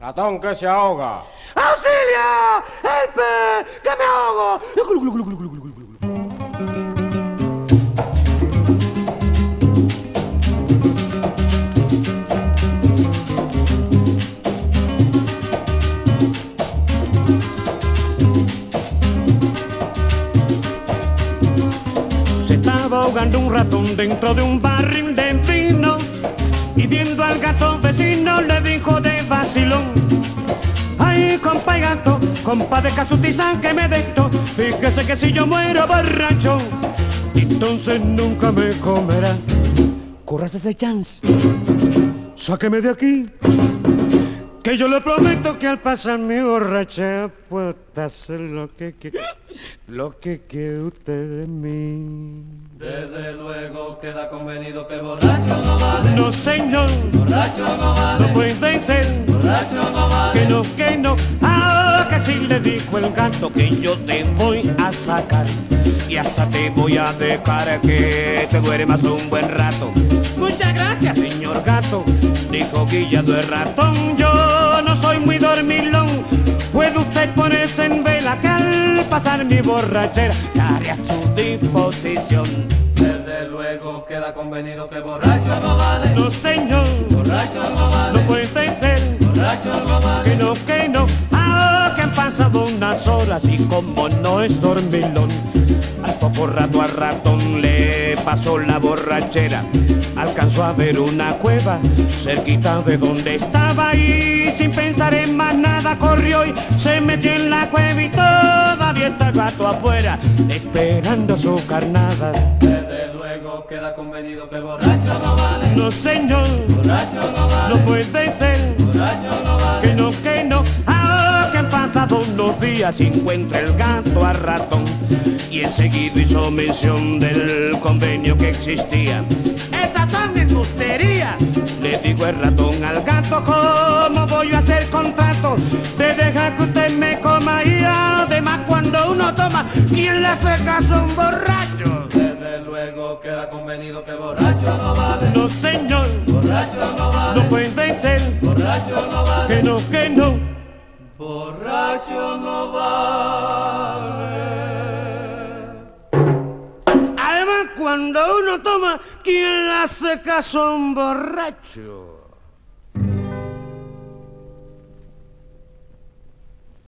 Ratón que se ahoga. ¡Auxilio! ¡Helpe! ¡Que me ahogo! Se estaba ahogando un ratón dentro de un barril de vino y viendo al gato vecino le dijo de vacilón. Ay, compa y gato, compa de casutizan que me desto, fíjese que si yo muero borracho, entonces nunca me comerá. Corras ese chance, sáqueme de aquí, que yo le prometo que al pasar mi borracha puedo hacer lo que quiera, lo que quiere usted de mí. Desde luego queda convenido que borracho no vale. No señor, Borracho no vale. Que no, que no, ah, que sí le dijo el gato que yo te voy a sacar y hasta te voy a dejar que te duermas un buen rato. Muchas gracias, señor gato, dijo Guillado el ratón. Yo no soy muy dormilón, puede usted ponerse en vela que al pasar mi borrachera estaré a su disposición. Desde luego queda convenido que borracho no vale. No, señor, Borracho no no vale. puede ser. Y como no es dormilón, al poco rato al ratón le pasó la borrachera. Alcanzó a ver una cueva cerquita de donde estaba y sin pensar en más nada corrió y se metió en la cueva y todavía está el gato afuera esperando su carnada. Desde luego queda convenido que borracho no vale. No señor, Borracho no vale. no puede ser. Borracho no vale. Que no, que unos días encuentra el gato a ratón. Y enseguida hizo mención del convenio que existía. Esas son embusterías, le dijo el ratón al gato, ¿cómo voy a hacer contrato? De dejar que usted me coma y además cuando uno toma, ¿quién le hace caso a un borracho? Desde luego queda convenido que borracho no vale. No señor, Borracho no vale. no puede ser, Borracho no vale. que no, que no borracho no vale. Además, cuando uno toma, quien hace caso a un borracho?